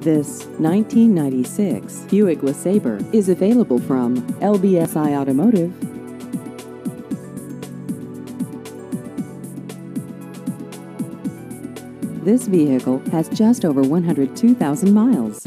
This 1996 Buick LeSabre is available from LBSI Automotive. This vehicle has just over 102,000 miles.